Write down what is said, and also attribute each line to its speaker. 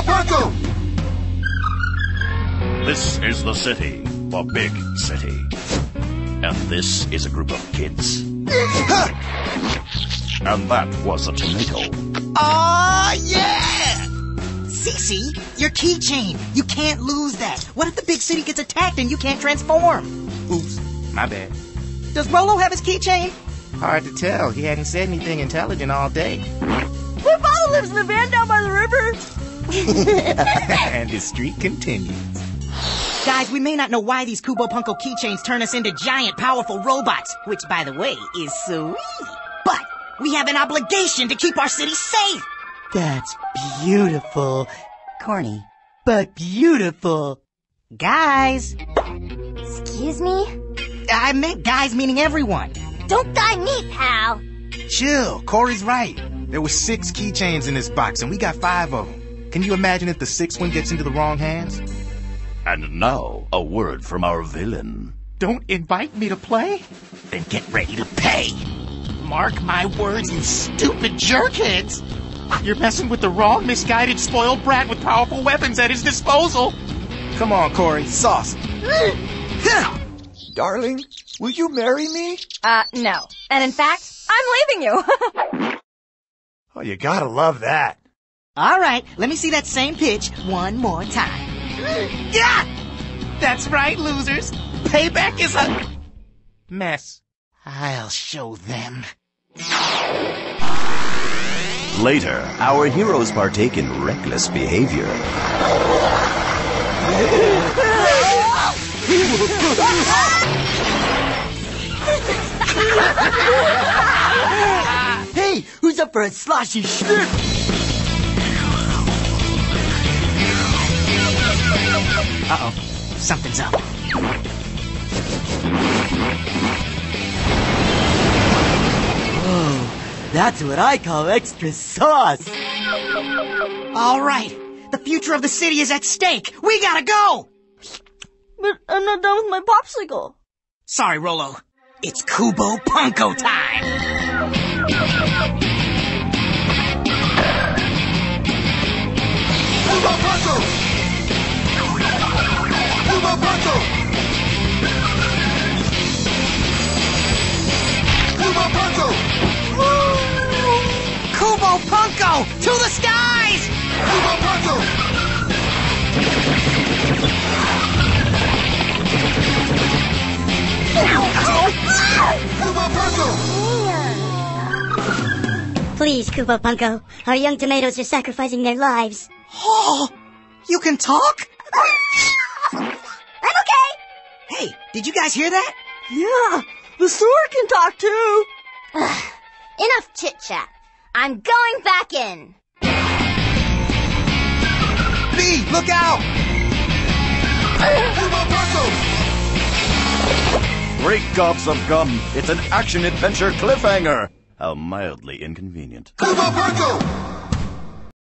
Speaker 1: Punko!
Speaker 2: This is the city, the big city. And this is a group of kids. and that was a tomato.
Speaker 3: Aw, yeah! Cece, your keychain. You can't lose that. What if the big city gets attacked and you can't transform?
Speaker 4: Oops, my bad.
Speaker 3: Does Rolo have his keychain?
Speaker 4: Hard to tell. He hadn't said anything intelligent all day.
Speaker 5: My father lives in the van down by the river.
Speaker 4: and his streak continues.
Speaker 3: Guys, we may not know why these Kubo Punko keychains turn us into giant, powerful robots, which, by the way, is sweet. But we have an obligation to keep our city safe.
Speaker 6: That's beautiful.
Speaker 7: Corny.
Speaker 6: But beautiful.
Speaker 3: Guys.
Speaker 8: Excuse me?
Speaker 3: I meant guys meaning everyone.
Speaker 8: Don't die me, pal.
Speaker 4: Chill. Corey's right. There were six keychains in this box, and we got five of them. Can you imagine if the sixth one gets into the wrong hands?
Speaker 2: And now, a word from our villain.
Speaker 4: Don't invite me to play? Then get ready to pay. Mark my words, you stupid jerkheads. You're messing with the wrong, misguided, spoiled brat with powerful weapons at his disposal. Come on, Corey, sauce.
Speaker 1: Darling, will you marry me?
Speaker 5: Uh, no. And in fact, I'm leaving you.
Speaker 1: oh, you gotta love that.
Speaker 3: All right, let me see that same pitch one more time.
Speaker 4: Yeah! That's right, losers. Payback is a mess. I'll show them.
Speaker 9: Later, our heroes partake in reckless behavior.
Speaker 6: hey, who's up for a sloshy shrimp?
Speaker 3: Uh-oh. Something's up.
Speaker 6: Oh, that's what I call extra sauce.
Speaker 3: All right. The future of the city is at stake. We gotta go!
Speaker 5: But I'm not done with my popsicle.
Speaker 3: Sorry, Rolo. It's Kubo Punko time!
Speaker 8: Please, Kubo Punko. Our young tomatoes are sacrificing their lives.
Speaker 3: Oh! You can talk?
Speaker 8: I'm okay!
Speaker 3: Hey, did you guys hear that?
Speaker 5: Yeah, the sewer can talk too.
Speaker 8: Enough chit chat. I'm going back in.
Speaker 4: B, look out!
Speaker 1: Kubo Punko!
Speaker 2: Great gobs of gum. It's an action-adventure cliffhanger. How mildly inconvenient.
Speaker 1: Kubo Punko!